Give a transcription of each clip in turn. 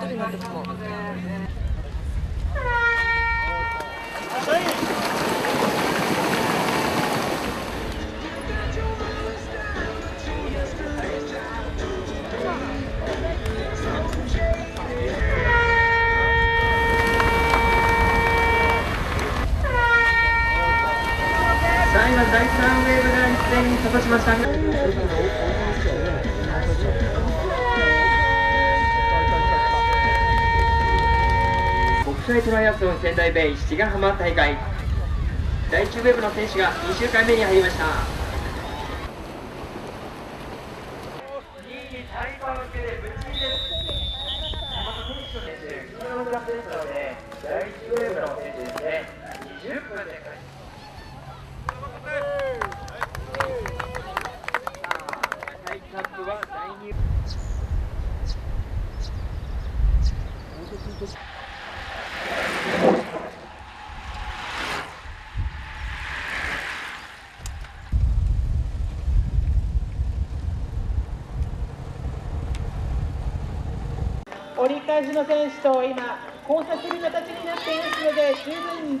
最後。第3ウェーブが一斉に立たしました。国際トライアスロン仙台ベイ七ヶ浜大会。第9ウェブの選手が2周回目に入りました。で第1ウェーブの選手ですね20分で返し赤いキャップは第2折り返しの選手と今交差する形になっていますので十分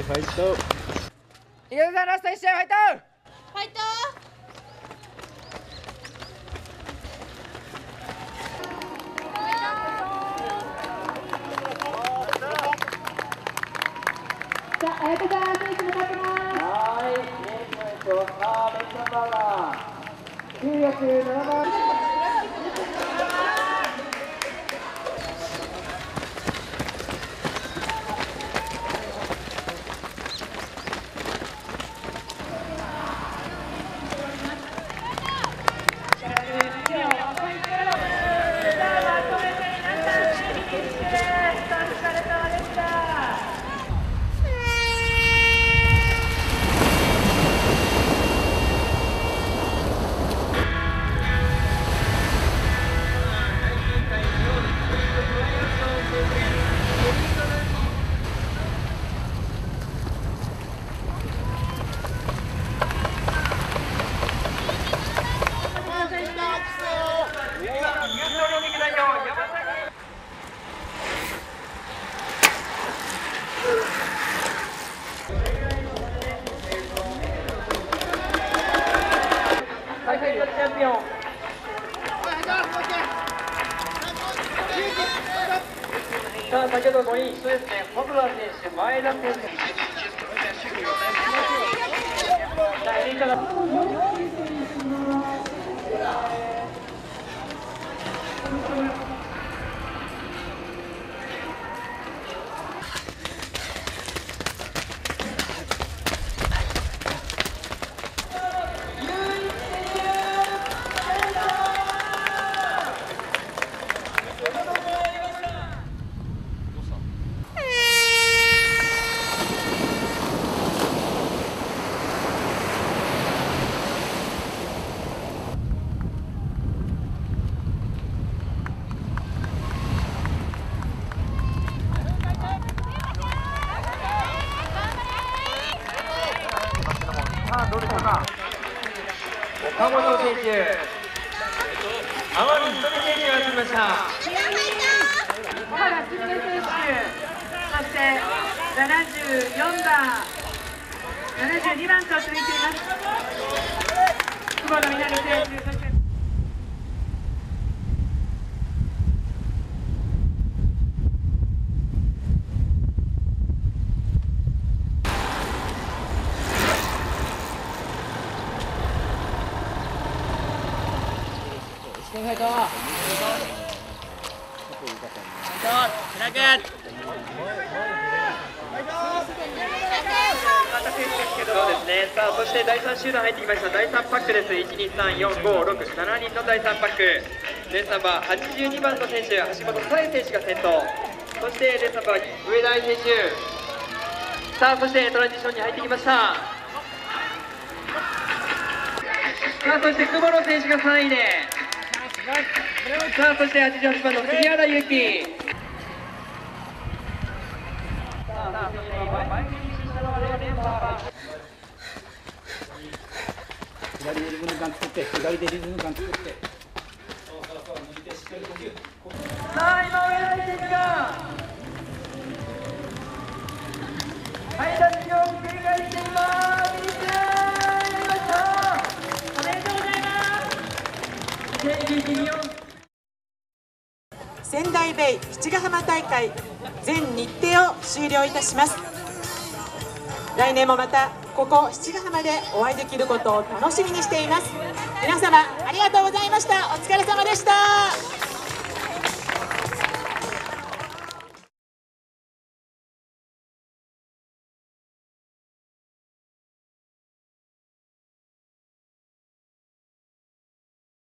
池田さんラスト1試合ファイトファイトさあ、綾田さん、選手向かってます。はい、レースの人、あ、ベンチャンバーガー、907番。さあ、先ほど5人、一緒ですね、ホブラー選手、前田選手。どうでしょうか？岡本選手。天海瞳選手が来ました。原すみれ選手、そして74番、72番と続いています。久保田みなみ選手、ファイトファイトまた選手です。けそうですねさあそして第3集団入ってきました第3パック。です1234567人の第3パックレースナンバー82番の選手橋本沙絵選手が先頭。そしてレースナンバー上田藍選手さあそしてトランジションに入ってきました。さあそして久保野選手が3位で。さあそして88番の杉原由紀左でリズム感作って左でリズム感作ってさあ今上仙台ベイ七ヶ浜大会全日程を終了いたします。来年もまたここ七ヶ浜でお会いできることを楽しみにしています。皆様ありがとうございました。お疲れ様でした。